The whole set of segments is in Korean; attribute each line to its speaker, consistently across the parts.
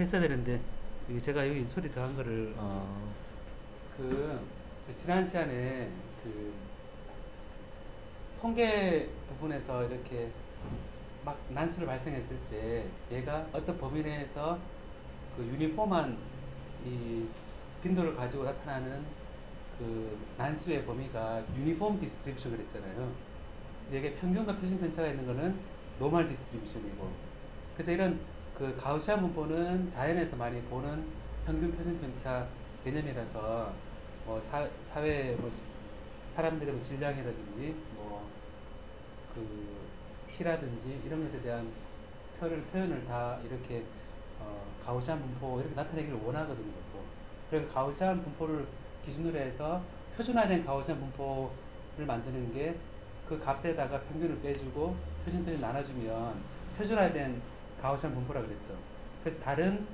Speaker 1: 했어야 되는데 제가 여기 소리 더한 거를
Speaker 2: 아,
Speaker 1: 그, 그 지난 시간에 그 통계 부분에서 이렇게 막 난수를 발생했을 때 얘가 어떤 범위 내에서 그 uniform한 이 빈도를 가지고 나타나는 그 난수의 범위가 uniform distribution 그랬잖아요. 이게 평균과 표준 편차가 있는 거는 normal distribution이고 그래서 이런 그 Gaussian 분포는 자연에서 많이 보는 평균 표준 편차 개념이라서 뭐 사, 사회 뭐 사람들의 뭐 질량이라든지 뭐 그 키라든지 이런 것에 대한 표를 표현을 다 이렇게 어, Gaussian 분포 이렇게 나타내기를 원하거든요. 또. 그래서 Gaussian 분포를 기준으로 해서 표준화된 Gaussian 분포를 만드는 게 그 값에다가 평균을 빼주고 표준 표준 나눠주면 표준화된 Gaussian 분포라 그랬죠. 그래서 다른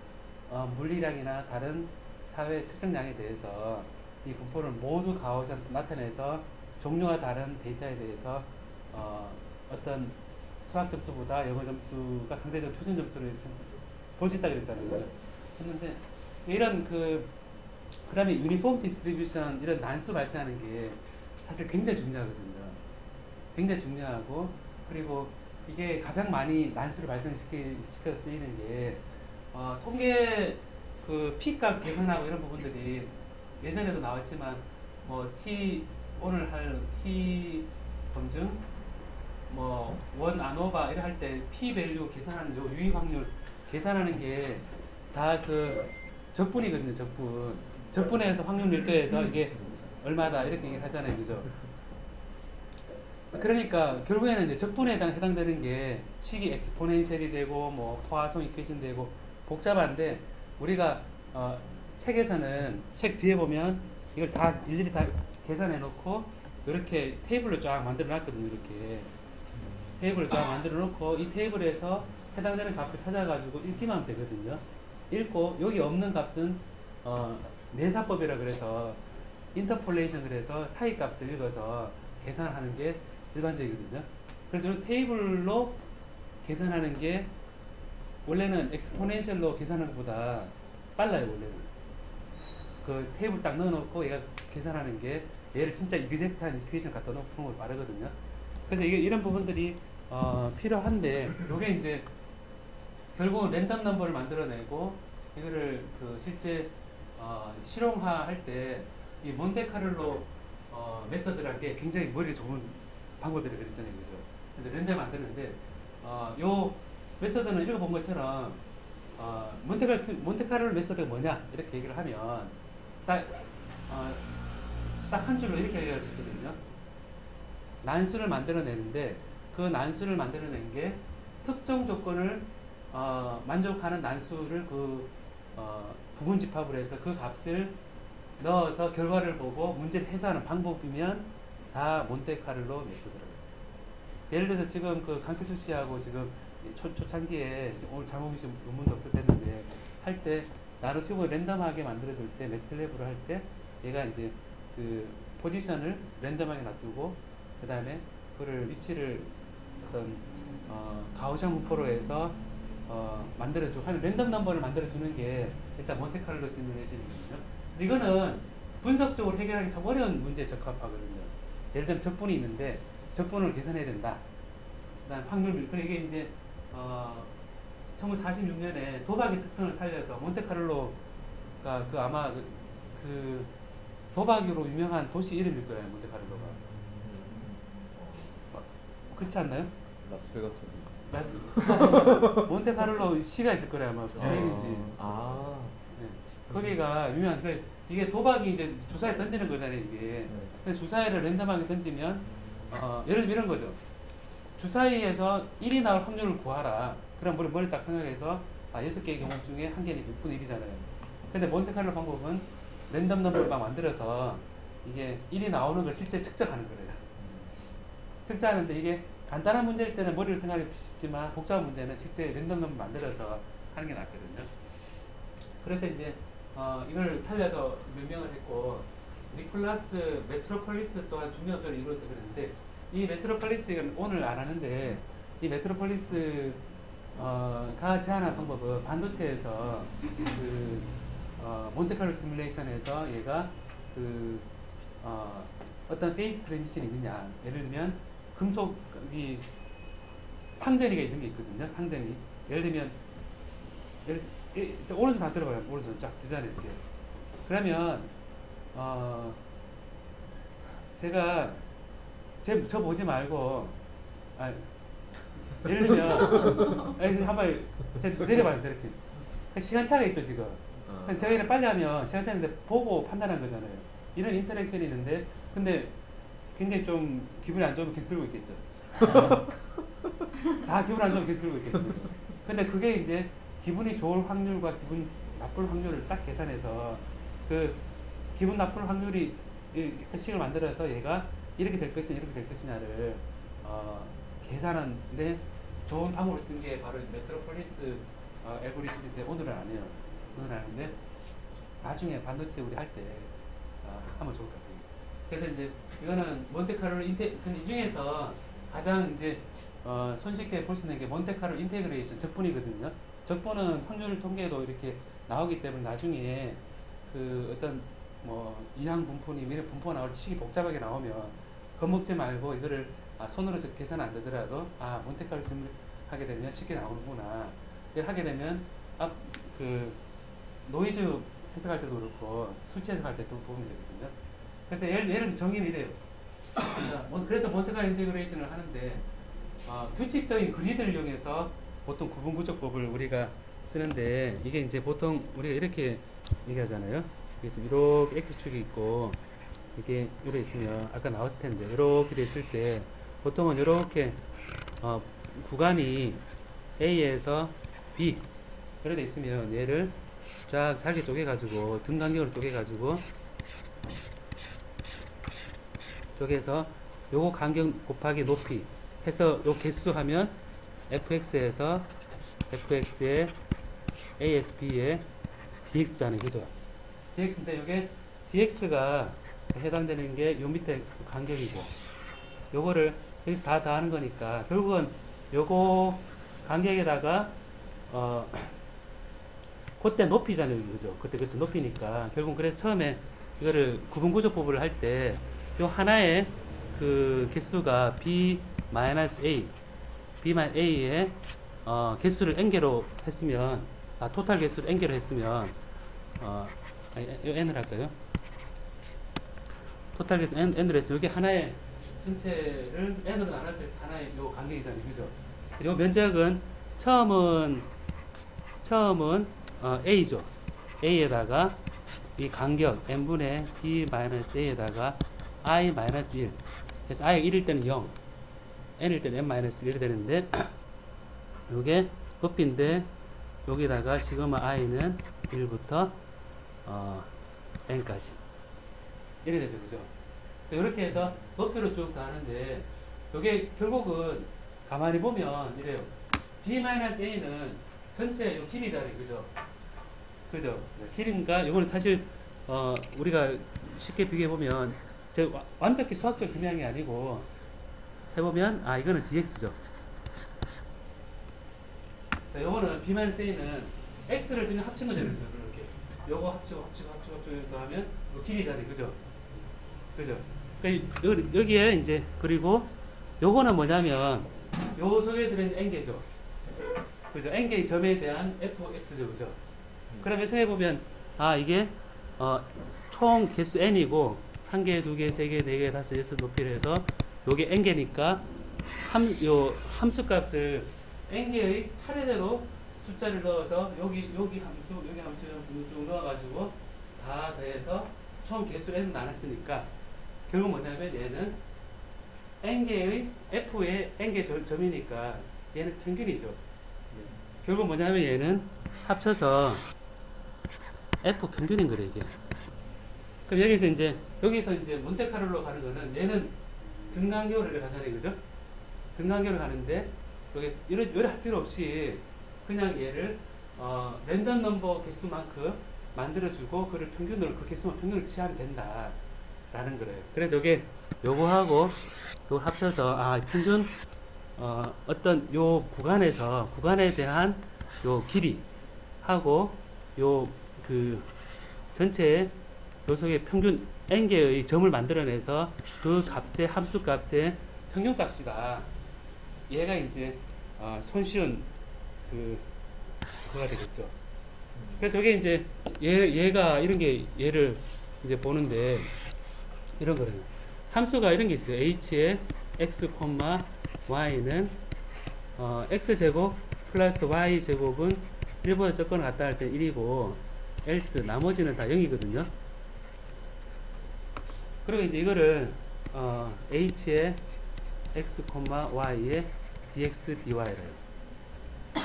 Speaker 1: 어, 물리량이나 다른 사회 측정량에 대해서 이 분포를 모두 Gaussian 나타내서 종류가 다른 데이터에 대해서 어, 어떤 수학 점수보다 영어 점수가 상대적으로 표준 점수를 볼 수 있다 그랬잖아요. 그죠? 했는데 이런 그 그다음에 uniform distribution 이런 난수 발생하는 게 사실 굉장히 중요하거든요. 굉장히 중요하고 그리고 이게 가장 많이 난수를 발생시켜 쓰이는 게 어, 통계 그 P값 계산하고 이런 부분들이 예전에도 나왔지만 뭐 T 오늘 할 T 검증 뭐 one ANOVA 이런 할 때 P value 계산하는 요 유의 확률 계산하는 게 다 그 적분이거든요 적분. 적분에서 확률 밀도에서 이게 얼마다 이렇게 얘기를 하잖아요 그죠 그러니까 결국에는 이제 적분에 해당, 해당되는 게 식이 엑스포넨셜이 되고 뭐 포화송 이퀘이션 되고 복잡한데 우리가 어, 책에서는 책 뒤에 보면 이걸 다 일일이 다 계산해 놓고 이렇게 테이블로 쫙 만들어 놨거든요 이렇게. 테이블을 쫙 만들어 놓고 이 테이블에서 해당되는 값을 찾아가지고 읽기만 하면 되거든요. 읽고 여기 없는 값은 어, 내삽법이라 그래서 interpolation 그래서 사이 값을 읽어서 계산하는 게 일반적이거든요. 그래서 이 테이블로 계산하는 게 원래는 exponential로 계산하는 것보다 빨라요 원래는. 그 테이블 딱 넣어놓고 얘가 계산하는 게 얘를 진짜 exact한 equation 갖다 놓고 푸는 걸 빠르거든요. 그래서 이게 이런 부분들이 어, 필요한데 요게 이제 결국 random number를 만들어내고 이거를 그 실제 어, 실용화 할 때 이 몬테카를로 어, method라는 게 굉장히 머리 좋은 방법이라 그랬잖아요, 그죠? 근데 랜덤 만드는데 어, 요 method는 읽어본 것처럼 어, 몬테카를로 몬테카를로 method가 뭐냐 이렇게 얘기를 하면 딱 어, 딱한 줄로 이렇게 얘기할 수 있거든요. 난수를 만들어내는데 그 난수를 만들어낸 게 특정 조건을 어, 만족하는 난수를 그 어, 부분 집합을 해서 그 값을 넣어서 결과를 보고 문제를 해소하는 방법이면 다 몬테카를로 메서드라고. 예를 들어서 지금 그 강태수 씨하고 지금 초, 초창기에 오늘 잘못이 논문도 없었는데 할 때 나노튜브 랜덤하게 만들어줄 때 매트랩으로 할 때 얘가 이제 그 포지션을 랜덤하게 놔두고 그 다음에 그를 위치를 어떤 어, 가우시안 분포로 해서 어, 만들어주고 한 랜덤 넘버를 만들어주는 게 일단 몬테카를로 시뮬레이션이거든요. 그래서 이거는 분석적으로 해결하기 참 어려운 문제에 적합하거든요. 예를 들면 적분이 있는데 적분을 계산해야 된다. 그다음 확률 그리고 이게 이제 어, 1946년에 도박의 특성을 살려서 몬테카를로가 그 아마 그, 그 도박으로 유명한 도시 이름일 거예요 몬테카를로가. 그렇지 않나요?
Speaker 2: 라스베가스.
Speaker 1: 맞 몬테카를로 시가 있을 거예요 아마 스페인인지.
Speaker 2: 아,
Speaker 1: 네. 거기가 유명한 그 이게 도박이 이제 주사에 던지는 거잖아요 이게.
Speaker 2: 네.
Speaker 1: 근데 주사위를 랜덤하게 던지면 어, 예를 들면 이런 거죠. 주사위에서 1이 나올 확률을 구하라. 그럼 우리 머리 딱 생각해서 아, 6개의 경우 중에 한 개는 6분의 1이잖아요. 근데 몬테칼로 방법은 랜덤 넘버를 막 만들어서 이게 1이 나오는 걸 실제 측정하는 거예요. 측정하는데 이게 간단한 문제일 때는 머리를 생각하기 쉽지만 복잡한 문제는 실제 random number 만들어서 하는 게 낫거든요. 그래서 이제 어, 이걸 살려서 명명을 했고 니콜라스 메트로폴리스 또한 중요한 역할을 이루었다 그랬는데 이 메트로폴리스 이건 오늘 안 하는데 이 메트로폴리스가 어, 가 제안한 방법은 반도체에서 그 어, 몬테카를로 시뮬레이션에서 얘가 그 어, 어떤 phase transition이 있느냐. 예를 들면 금속이 상전이가 있는 게 있거든요 상전이 예를 들면 예를 이- 저 오른손 다 들어봐요. 오른손 쫙 뜨잖아요 이렇게. 그러면 어 제가 제, 저 보지 말고 아, 예를 들면 아니, 한번 제 내려봐요 이렇게. 시간차가 있죠 지금.
Speaker 2: 어.
Speaker 1: 저희는 빨리 하면 시간차인데 보고 판단한 거잖아요. 이런 인터랙션이 있는데 근데 굉장히 좀 기분이 안 좋으면 기술고 있겠죠. 다 기분 안 좋으면 기술고 있겠죠. 근데 그게 이제 기분이 좋을 확률과 기분 나쁠 확률을 딱 계산해서 그 기분 나쁠 확률이 이 식을 만들어서 얘가 이렇게 될 것이냐 이렇게 될 것이냐를 어, 계산하는데 좋은 방법을 쓴 게 바로 메트로폴리스 어, 알고리즘인데 오늘은 안 해요. 오늘은 안 하는데 나중에 반도체 우리 할때 어, 하면 좋을 것 같아요. 그래서 이제 이거는 몬테카를로 inte 이 중에서 가장 이제 어, 손쉽게 볼 수 있는 게 몬테카를로 integration 적분이거든요. 적분은 확률 통계도 이렇게 나오기 때문에 나중에 그 어떤 뭐 이항 분포니 이런 분포가 나올 때 식이 복잡하게 나오면 겁먹지 말고 이거를 아, 손으로 저 계산 안 되더라도 아심 하게 되면 쉽게 나오는구나. 이걸 하게 되면 앞그 노이즈 해석할 때도 그렇고 수치 해석할 때도 도움이 되거든요. 그래서 예를, 예를 정의는 이래요. 자, 몬- 그래서 몬테카를로 integration을 하는데 어, 규칙적인 그리드를 이용해서 보통 구분 구조법을 우리가 쓰는데 이게 이제 보통 우리가 이렇게 얘기하잖아요. 그래서 이렇게 x축이 있고 이게 이렇게 있으면 아까 나왔을 텐데 이렇게 됐을 때 보통은 이렇게 어, 구간이 A에서 B 이렇게 돼 있으면 얘를 쫙 잘게 쪼개 가지고 등 간격으로 쪼개 가지고 쪼개서 요거 간격 곱하기 높이 해서 요 개수 하면 fx에서 fx에 asb에 dx잖아요 그죠 dx인데 요게 dx가 해당되는 게 요 밑에 간격이고 요거를 여기서 다 더하는 거니까 결국은 요거 간격에다가 어 그때 높이잖아요 그죠? 그때 그때 높이니까. 결국 그래서 처음에 이거를 구분구조법을 할 때 요 하나의 그 개수가 b b a 의 어, 개수를 n개로 했으면 아 토탈 개수를 n개로 했으면 어 아니, 요 n을 할까요? 토탈 개수 n n으로 했으면 이게 하나의 전체를 n으로 나눴을 때 하나의 요 간격이잖아요 그죠? 요 면적은 처음은 처음은 어, a죠. a에다가 이 간격 n분의 b-a에다가 i-1 그래서 i가 1일 때는 0 n일 때는 n-1이 되는데 요게 높이인데 여기다가 시그마 i는 1부터 어, n까지. 이래 되죠 그죠? 이렇게 해서 높이로 쭉 가는데 요게 결국은 가만히 보면 이래요. b-a는 전체 요 길이잖아요 그죠? 그죠? 네, 길인가 이거는 사실 어, 우리가 쉽게 비교해 보면 완벽히 수학적 증명이 아니고 해보면 아 이거는 dx죠. 자, 요거는 b-a는 x를 그냥 합친 거잖아요 이렇게. 요거 합치고 합치고 합치고 합치고 하면 요 길이잖아요 그죠? 그죠? 그러니까 이- 여기- 여기에 이제 그리고 요거는 뭐냐면 요 속에 들어있는 n개죠. 그죠? N개의 점에 대한 fx죠 그죠? 그러면 생각해 보면 아 이게 어, 총 개수 n이고 한 개, 두 개, 세 개, 네 개, 다섯, 여섯 높이를 해서 요게 n 개니까 함, 요 함수 값을 n 개의 차례대로 숫자를 넣어서 여기 여기 함수, 여기 함수, 여기 함수 쭉 넣어가지고 다 더해서 총 개수를 n 나눴으니까 결국 뭐냐면 얘는 n 개의 f의 n 개 점- 점이니까 얘는 평균이죠. 결국 뭐냐면 얘는 합쳐서 F 평균인 거래 이게. 그럼 여기서 이제 여기서 이제 몬테카를로 가는 거는 얘는 등간격으로 가잖아요, 그죠? 등간격으로 가는데 여기 이런 이런 할 필요 없이 그냥 얘를 어, 랜덤 넘버 개수만큼 만들어주고 그를 평균으로 그 개수만 평균을 취하면 된다 라는 거래요. 그래서 이게 요거하고 요걸 합쳐서 아 평균 어, 어떤 요 구간에서 구간에 대한 요 길이 하고 요 그 전체 요속의 평균 n 개의 점을 만들어내서 그 값의 함수 값의 평균 값이다. 얘가 이제 어, 손쉬운 그 그가 되겠죠. 그래서 저게 이제 얘 얘가 이런 게 얘를 이제 보는데 이런 거를 함수가 이런 게 있어요. h의 x, y는 어, x 제곱 플러스 y 제곱은 1보다 적거나 같다 할 때 1이고 else 나머지는 다 0이거든요. 그리고 이제 이거를 어, h의 x, y의 dx, dy래요.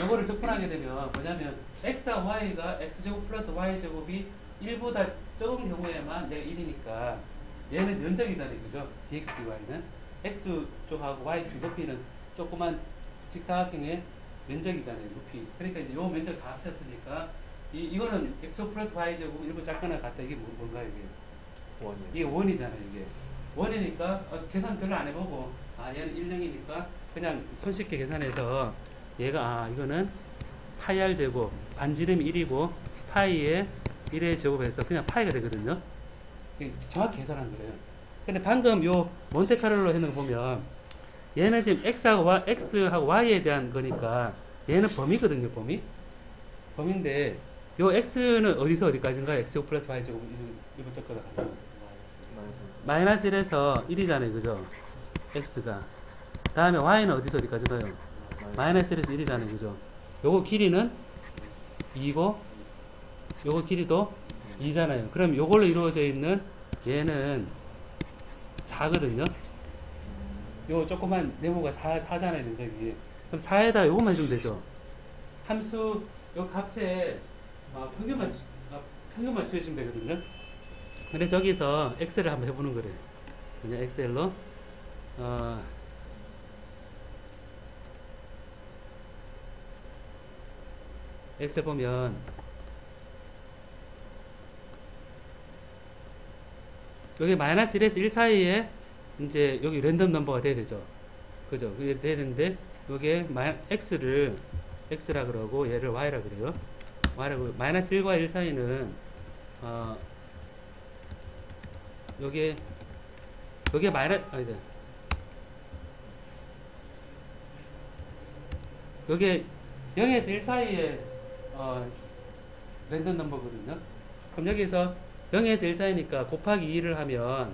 Speaker 1: 이거를 접근하게 되면 뭐냐면 x와 y가 x제곱 플러스 y제곱이 1보다 적은 경우에만 얘가 1이니까 얘는 면적이잖아요. 그죠? dx, dy는 x 쪽하고 y 쪽 높이는 조그만 직사각형의 면적이잖아요. 높이. 그러니까 이제 요 면적 다 합쳤으니까 이, 이거는 x 플러스 y제곱 일부 작거나 같다. 이게 뭐- 뭔가 이게?
Speaker 2: 원이요.
Speaker 1: 이게 원이잖아요. 이게. 원이니까 어, 계산 별로 안 해보고 아 얘는 1등이니까 그냥 손쉽게 계산해서 얘가 아 이거는 파이 r 제곱 반지름이 1이고 파이에 1의 제곱해서 그냥 파이가 되거든요. 정확히 계산한 거예요. 근데 방금 요 몬테카를로 해놓은 거 보면 얘는 지금 x하고 y, x하고 y에 대한 거니까 얘는 범위거든요. 범위. 범위인데 요 x는 어디서 어디까지인가요? x 제곱 플러스 y 제곱 이거 이거 적거나 같아요.
Speaker 2: 마이너스.
Speaker 1: 마이너스 1에서 1이잖아요. 그죠? x가. 다음에 y는 어디서 어디까지 가요? 마이너스 1에서 1이잖아요. 그죠? 요거 길이는 2고 요거 길이도 2잖아요. 그럼 요걸로 이루어져 있는 얘는 4거든요. 요 조그만 네모가 4, 4잖아요. 면적이. 그럼 4에다 요것만 해주면 되죠. 함수 요 값에 어, 평균만 평균만 치우시면 되거든요. 그래서 저기서 엑셀을 한번 해보는 거래요. 그냥 엑셀로 어, 엑셀 보면 여기 마이너스 1에서 1 사이에 이제 여기 랜덤 넘버가 돼야 되죠. 그죠? 그게 돼야 되는데 여기에 마, x를 x라 그러고 얘를 y라 그래요. y라고 마이너스 1과 1 사이는 어, 여기에 여기에 마이너스 아니다. 여기에 0에서 1 사이에 어, 랜덤 넘버거든요. 그럼 여기서 0에서 1 사이니까 곱하기 2를 하면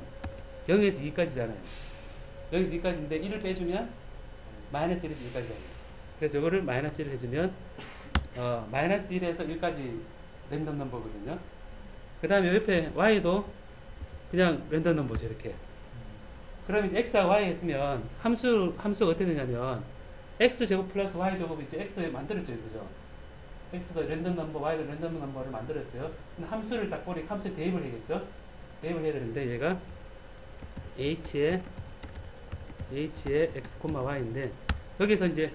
Speaker 1: 0에서 2까지잖아요. 0에서 2까지인데 1을 빼주면 마이너스 1에서 2까지잖아요. 그래서 이거를 마이너스 1을 해주면 어, 마이너스 1에서 1까지 랜덤 넘버거든요. 그 다음에 옆에 y도 그냥 랜덤 넘버죠 이렇게. 그러면 이제 x와 y 했으면 함수 함수가 어떻게 되냐면 x 제곱 플러스 y 제곱 이제 x 만들었죠, 그죠? x도 random number, y도 랜덤 넘버를 만들었어요. 근데 함수를 딱 보니 함수에 대입을 해야겠죠? 대입을 해야 되는데 얘가 h에 h에 x, y인데 여기서 이제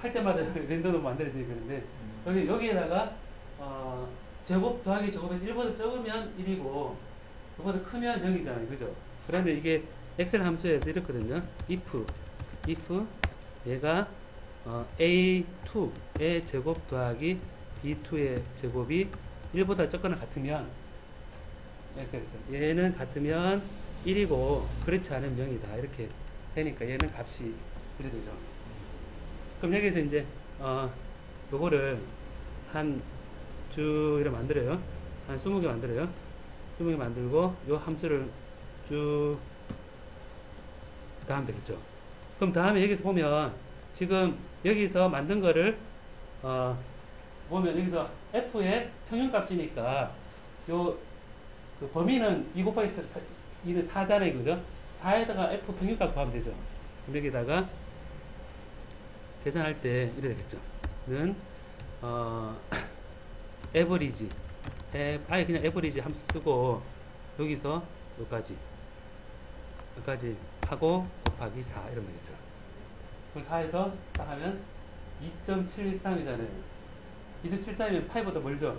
Speaker 1: 할 때마다 random number 만들어지니 그런데 여기 여기에다가 어, 제곱 더하기 제곱에서 1보다 적으면 1이고 그보다 크면 0이잖아요. 그죠? 그러면 이게 엑셀 함수에서 이렇거든요. if if 얘가 어, a2의 제곱 더하기 b2의 제곱이 1보다 적거나 같으면 엑셀 얘는 같으면 1이고 그렇지 않으면 0이다. 이렇게 되니까 얘는 값이 이래 되죠. 그럼 여기서 이제 어 요거를 한쭉 이렇게 만들어요. 한 20개 만들어요. 20개 만들고 요 함수를 쭉 다음 되겠죠. 그럼 다음에 여기서 보면 지금 여기서 만든 거를 어 보면 여기서 f의 평균값이니까 요 그 범위는 2 곱하기 4, 2는 4잖아요. 그죠? 4에다가 f 평균값 구하면 되죠. 여기다가 계산할 때 이래 되겠죠. 는 어, 에버리지 에, 아예 그냥 에버리지 함수 쓰고 여기서 여기까지 여기까지 하고 곱하기 4 이러면 되겠죠. 그럼 4에서 딱 하면 2.73이잖아요. 2.73이면 8보다 멀죠?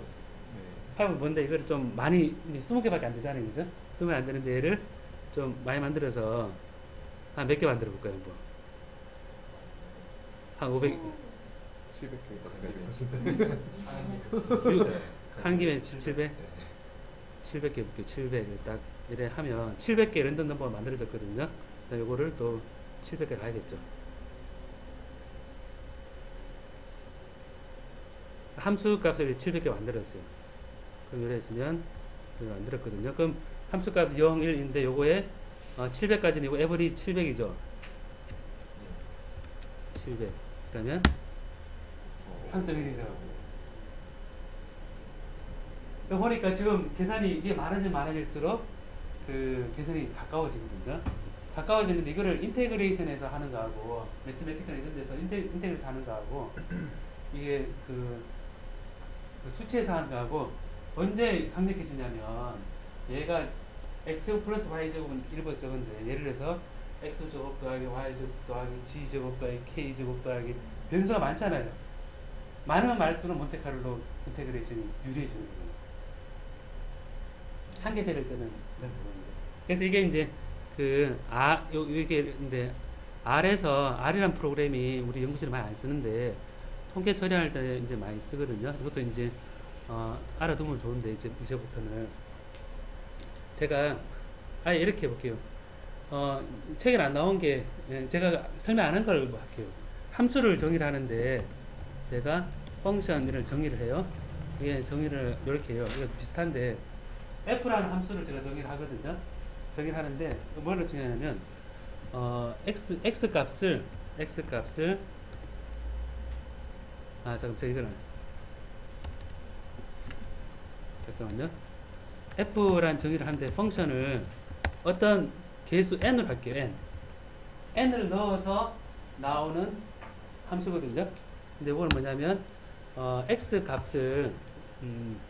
Speaker 2: 네.
Speaker 1: 8은 뭔데 이거를 좀 많이 20개밖에 안 되잖아요. 그죠? 20개 안 되는데 얘를 좀 많이 만들어서 한 몇 개 만들어 볼까요? 뭐. 한 500,
Speaker 2: 700개까지
Speaker 1: 한 김에 700? 700개 볼게요. 700을 딱 이래 하면 700개 랜덤 넘버가 만들어졌거든요. 자, 요거를 또 700개 가야겠죠. 함수 값을 700개 만들었어요. 그럼 이래 했으면 만들었거든요. 그럼 함수 값 0, 1인데 요거에 어, 700까지는 이거 에버리 700이죠. 700. 그러면 3.1이죠. 보니까 지금 계산이 이게 많아지면 많아질수록 그 계산이 가까워지거든요. 가까워지는데 이거를 integration에서 하는 거하고 Mathematica 이런 데서 inte, integration 하는 거하고 이게 그, 그 수치에서 하는 거하고 언제 강력해지냐면 얘가 x 플러스 y 제곱은 1보다 적은데 예를 들어서 x 제곱 더하기 y 제곱 더하기 g 제곱 더하기 k 제곱 더하기 변수가 많잖아요. 많으면 많을수록 Monte Carlo integration이 유리해지는 거예요. 한계 재를 때는 이런 부분인데. 그래서 이게 이제 그 아, 요, 이게 근데 R에서 R이란 프로그램이 우리 연구실에 많이 안 쓰는데 통계 처리할 때 이제 많이 쓰거든요. 이것도 이제 어, 알아두면 좋은데 이제 이제부터는 제가 아예 이렇게 해볼게요. 어, 책에 안 나온 게 예, 제가 설명 안 한 걸 할게요. 함수를 정의를 하는데 제가 펑션을 정의를 해요. 이게 정의를 이렇게 해요. 이거 비슷한데 f라는 함수를 제가 정의를 하거든요. 정의를 하는데 뭐를 정의하냐면 어, x x 값을 x 값을 아 잠깐 저 이거는 잠깐만요. f라는 정의를 하는데 function을 어떤 개수 n으로 할게요. n n을 넣어서 나오는 함수거든요. 근데 이거는 뭐냐면 어, x 값을 음,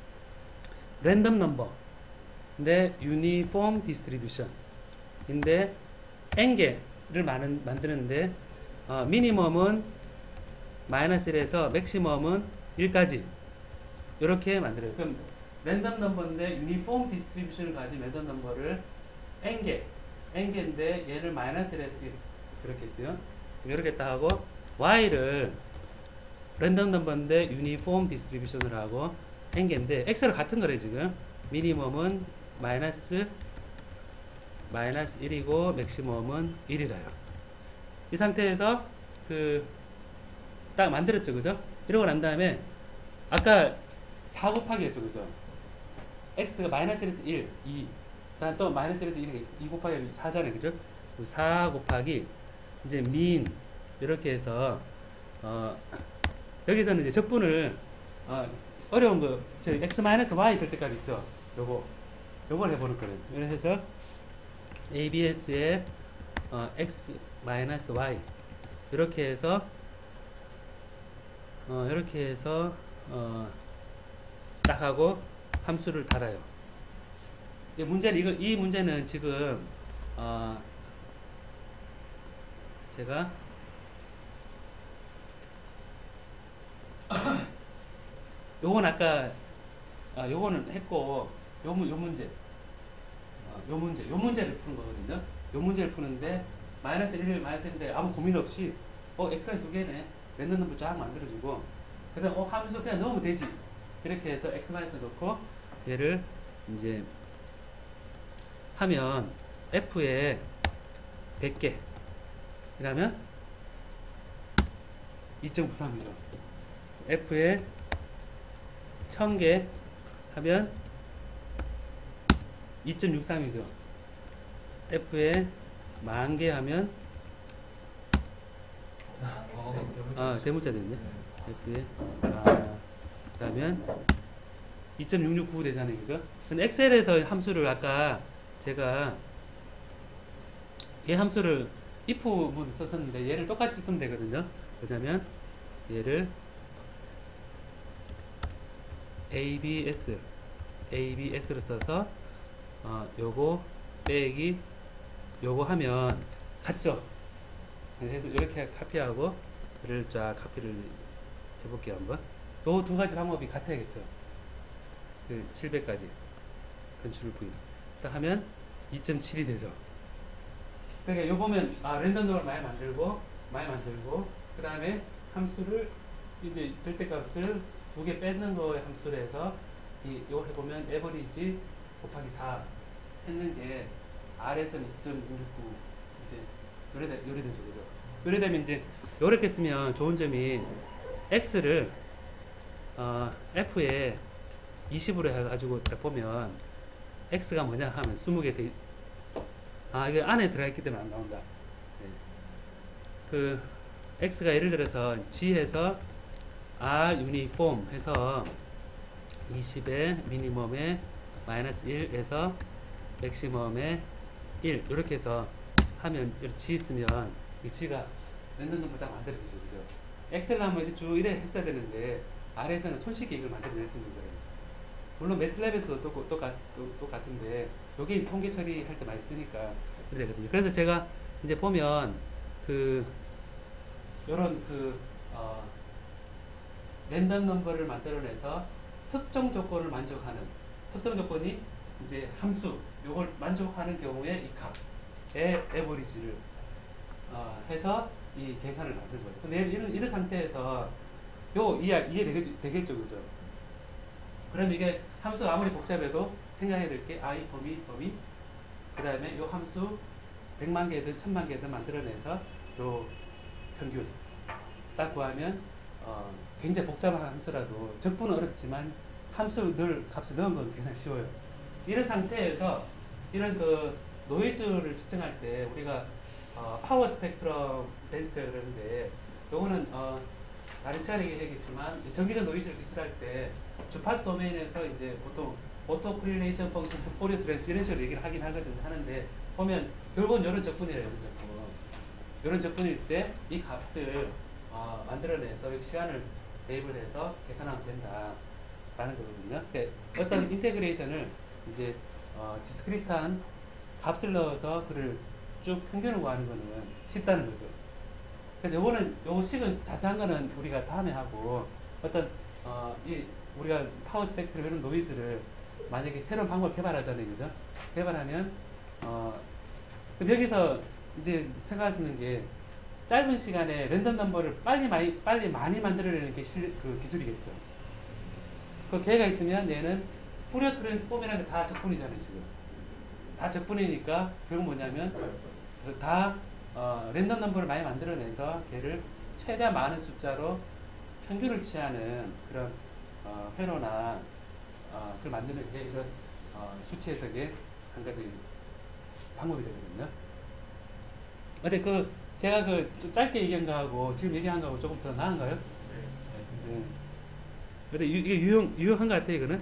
Speaker 1: random number 근데 uniform distribution 인데 n 개를 많은, 만드는데 어, minimum은 마이너스 1에서 maximum은 1까지 이렇게 만들어요. 그럼 random number인데 uniform distribution을 가진 random number를 n 개 n 개인데 얘를 마이너스 1에서 그렇게 했어요. 이렇게 딱 하고 y를 random number인데 uniform distribution을 하고 n 개인데 x를 같은 거래 지금 minimum은 마이너스 마이너스 1이고 maximum은 1이라요. 이 상태에서 그 딱 만들었죠, 그죠? 이러고 난 다음에 아까 4 곱하기였죠, 그죠? x가 마이너스 1에서 1, 2. 그다음 또 마이너스 1에서 1, 2 곱하기 4잖아요, 그죠? 4 곱하기 이제 민 이렇게 해서 어 여기서는 이제 적분을 어, 어려운 거, 저 x 마이너스 y 절대값 있죠? 요거 요걸 해보는 거예요. 그래서 ABS의 어, x 마이너스 y 이렇게 해서 어, 이렇게 해서 어, 딱 하고 함수를 달아요. 이 문제는 이거 이 문제는 지금 어, 제가 요건 아까 아, 요거는 했고 요, 문- 요 문제 어, 요 문제 요 문제를 푸는 거거든요. 요 문제를 푸는데 마이너스 1, 마이너스 1인데 아무 고민 없이 어 x는 두 개네. 랜덤 넘버 쫙 만들어주고. 그 다음 어 함수 그냥 넣으면 되지. 이렇게 해서 x 마이너스 넣고 얘를 이제 하면 f에 100개. 그러면 2.93이죠 f에 1000개 하면 2.63이죠. F에 만 개 하면 아 대문자 됐네. F에 아 그러면 2.669 되잖아요, 그죠? 근데 엑셀에서 함수를 아까 제가 얘 함수를 if문 썼었는데 얘를 똑같이 쓰면 되거든요. 그러면 얘를 abs abs를 써서 어, 요거 빼기 요거 하면 같죠? 그래서 이렇게 카피하고 얘를 쫙 카피를 해볼게요 한번. 요 두 가지 방법이 같아야겠죠? 그 700까지 control V 딱 하면 2.7이 되죠? 그러니까 요 보면 아 random number를 많이 만들고 많이 만들고 그 다음에 함수를 이제 절대값을 두 개 뺏는 거의 함수로 해서 이 요거 해보면 average 곱하기 4 했는 게 R에서는 2.669 이제 요래되 요래된 쪽이죠. 요래되면 이제 요렇게 쓰면 좋은 점이 x를 어, f에 20으로 해가지고 딱 보면 x가 뭐냐 하면 20개 돼. 아 이게 안에 들어가 있기 때문에 안 나온다. 네. 그 x가 예를 들어서 g에서 r 유니폼 해서 20에 미니멈에 마이너스 1에서 맥시멈에 1 이렇게 해서 하면 이렇게 g 있으면 이 g가 랜덤 잘 만들어지죠. 그죠? 엑셀 하면 쭉 이래 했어야 되는데 R에서는 손쉽게 이걸 만들어낼 수 있는 거예요. 물론 매트랩에서도 똑, 똑같, 똑, 똑같은데 여기 통계 처리할 때 많이 쓰니까 그래 되거든요. 그래서 제가 이제 보면 그 요런 그 어, 랜덤 넘버를 만들어내서 특정 조건을 만족하는 특정 조건이 이제 함수 요걸 만족하는 경우에 이 값의 에버리지를 어, 해서 이 계산을 만든 거죠. 근데 이런, 이런 상태에서 요 이해 이해 되겠죠, 그죠? 그럼 이게 함수가 아무리 복잡해도 생각해야 될 게 i 범위 범위 그 다음에 요 함수 100만 개든 1000만 개든 만들어내서 요 평균 딱 구하면 어, 굉장히 복잡한 함수라도 적분은 어렵지만 함수 늘 값을 넣은 건 계산 쉬워요. 이런 상태에서 이런 그 노이즈를 측정할 때 우리가 어, power spectrum density라 그러는데 요거는 어, 다른 시간에 얘기했지만 정기적 노이즈를 기술할 때 주파수 도메인에서 이제 보통 autocorrelation function, Fourier trans 이런 식으로 얘기를 하긴 하거든요. 하는데 보면 결국은 이런 적분이래요. 이런 적분. 이런 적분일 때 이 값을 어, 만들어내서 이 시간을 대입을 해서 계산하면 된다 라는 거거든요. 그러니까 어떤 integration을 이제 어, discrete한 값을 넣어서 그를 쭉 평균을 구하는 거는 쉽다는 거죠. 그래서 요거는 요 식은 자세한 거는 우리가 다음에 하고 어떤 어, 이 우리가 power spectrum 이런 노이즈를 만약에 새로운 방법 개발하잖아요, 그죠? 개발하면 어, 여기서 이제 생각하시는 게 짧은 시간에 random number를 빨리 많이 빨리 많이 만들어내는 게 실, 그 기술이겠죠. 그 계획가 있으면 얘는 포리어 트랜스폼이라는 게 다 적분이잖아요, 지금. 다 적분이니까 결국 뭐냐면 그다 어, 랜덤 넘버를 많이 만들어내서 걔를 최대한 많은 숫자로 평균을 취하는 그런 어, 회로나 어, 그걸 만드는 게 이런 어, 수치 해석의 한 가지 방법이 되거든요. 근데 그 제가 그 좀 짧게 얘기한 거하고 지금 얘기한 거하고 조금 더 나은가요? 네. 근데 이게 유용 유용한 것 같아요, 이거는.